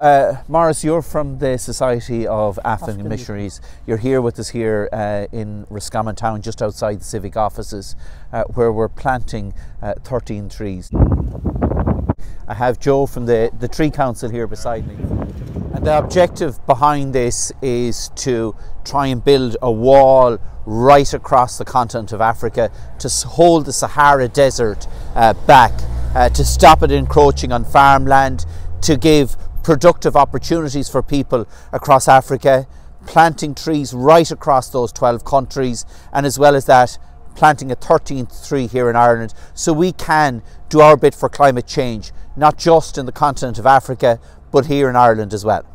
Uh, Morris, you're from the Society of African Missionaries. You're here with us here uh, in Roscommon Town, just outside the civic offices, uh, where we're planting uh, 13 trees. I have Joe from the, the Tree Council here beside me. And the objective behind this is to try and build a wall right across the continent of Africa to hold the Sahara Desert uh, back, uh, to stop it encroaching on farmland, to give productive opportunities for people across Africa, planting trees right across those 12 countries, and as well as that, planting a 13th tree here in Ireland so we can do our bit for climate change, not just in the continent of Africa, but here in Ireland as well.